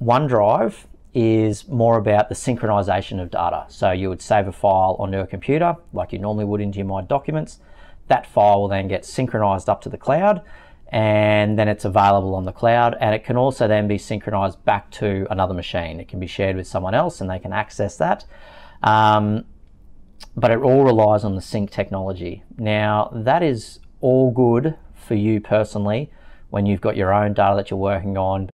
OneDrive is more about the synchronization of data. So you would save a file onto a computer like you normally would into your My Documents. That file will then get synchronized up to the cloud and then it's available on the cloud and it can also then be synchronized back to another machine. It can be shared with someone else and they can access that. Um, but it all relies on the sync technology. Now that is all good for you personally when you've got your own data that you're working on